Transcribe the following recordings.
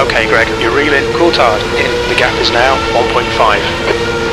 Okay, Greg, you're reeling. Coulthard in. The gap is now 1.5.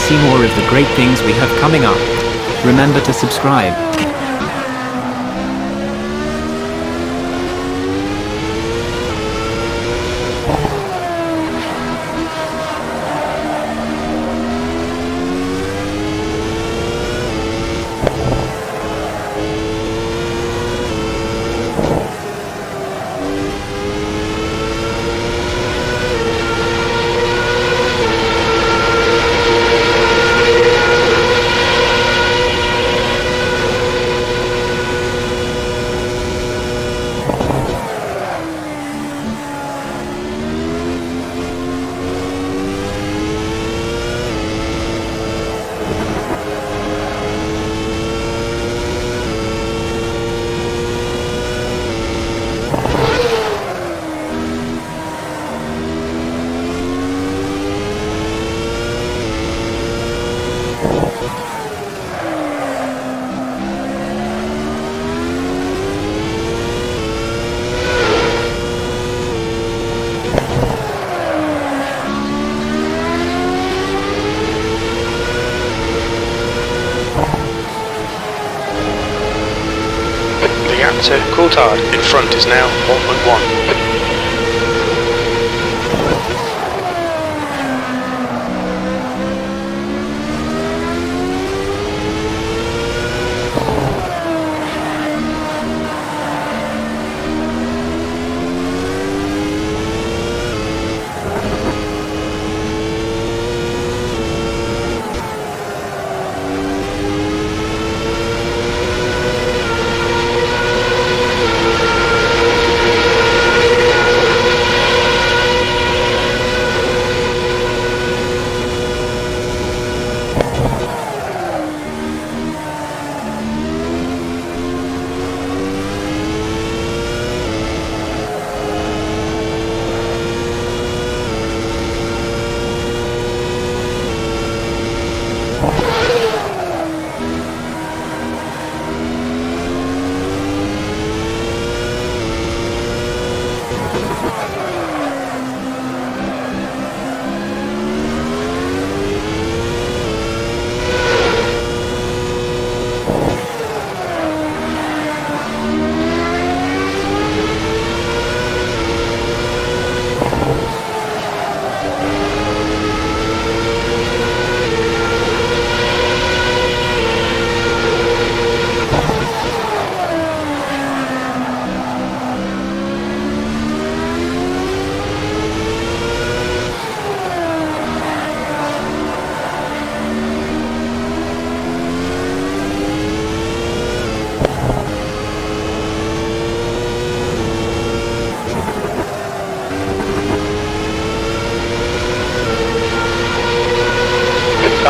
see more of the great things we have coming up? Remember to subscribe. The gap to Coulthard in front is now 1.1. That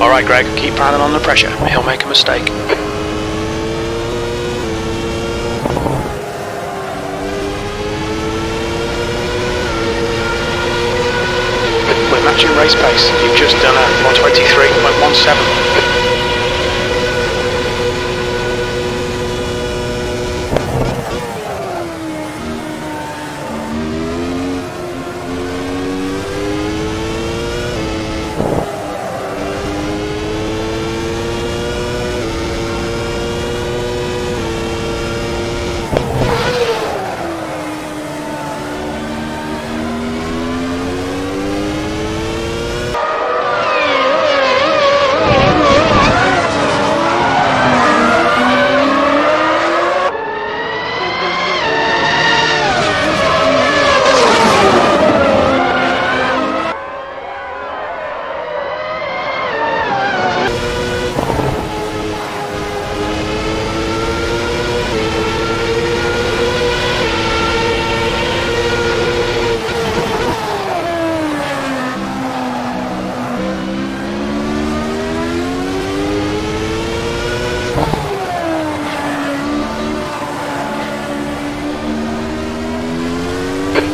Alright, Greg, keep piling on the pressure. He'll make a mistake. We're matching race pace. You've just done a 123.17.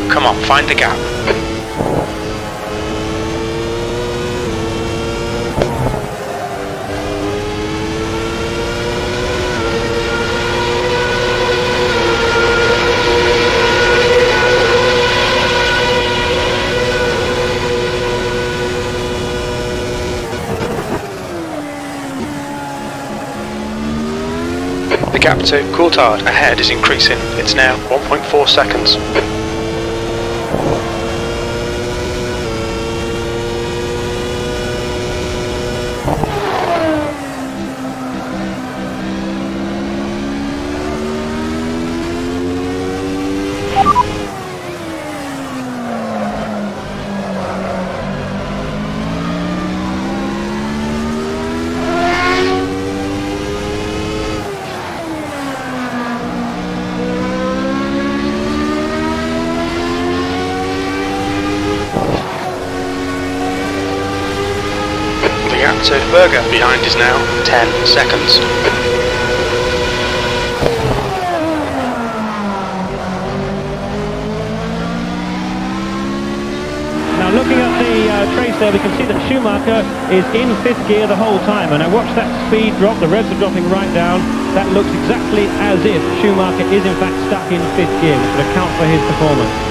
Come on, find the gap. The gap to Coulthard ahead is increasing. It's now 1.4 seconds. The gap to Berger behind is now 10 seconds. Now looking at the uh, trace there, we can see that Schumacher is in fifth gear the whole time. And I watch that speed drop, the revs are dropping right down. That looks exactly as if Schumacher is in fact stuck in fifth gear, which would account for his performance.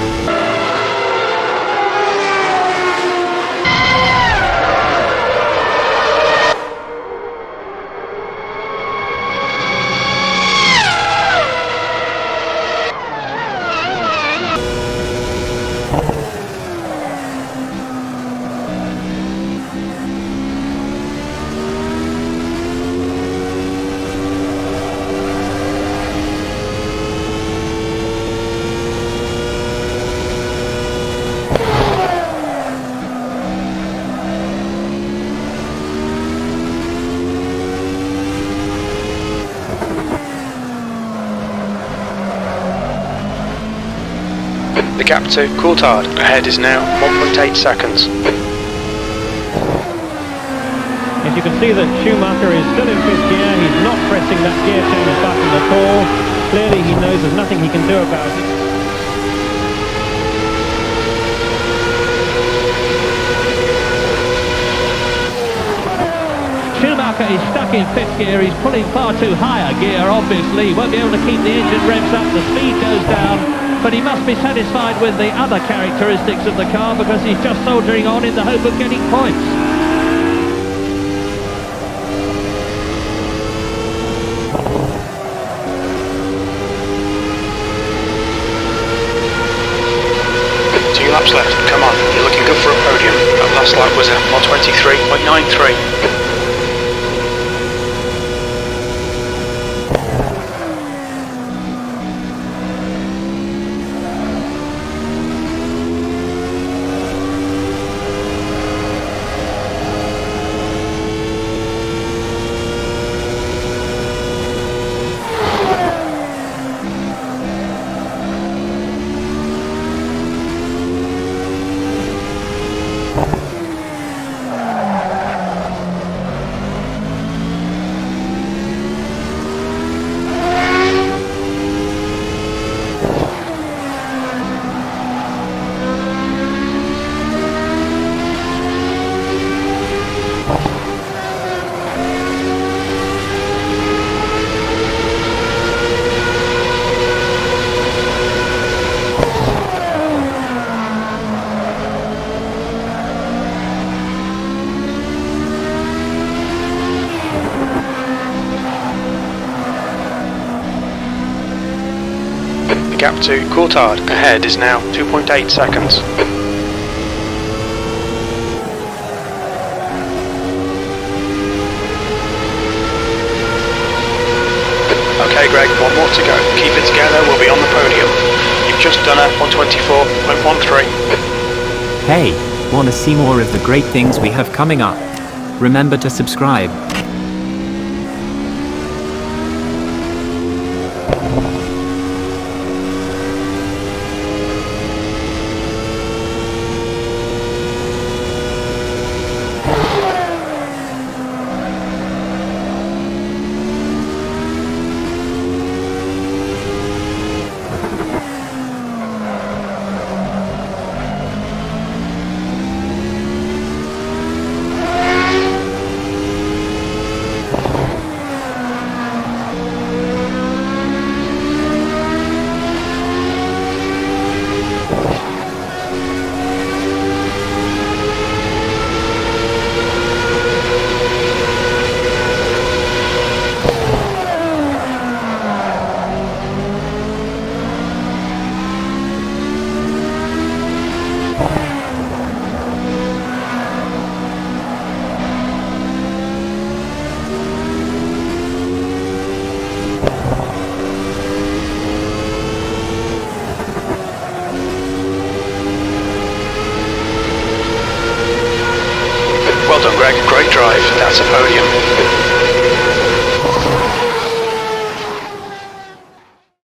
The gap to Coulthard ahead is now 1.8 seconds. As you can see that Schumacher is still in fifth gear, he's not pressing that gear change button at all. Clearly he knows there's nothing he can do about it. Schumacher is stuck in fifth gear, he's pulling far too high a gear obviously, won't be able to keep the engine revs up, the speed goes down, but he must be satisfied with the other characteristics of the car because he's just soldiering on in the hope of getting points. Two laps left. Come on, you're looking good for a podium. That last lap was a 123.93. to Coulthard. Ahead is now 2.8 seconds. Okay, Greg, one more to go. Keep it together, we'll be on the podium. You've just done a 124.13. Hey, want to see more of the great things we have coming up? Remember to subscribe.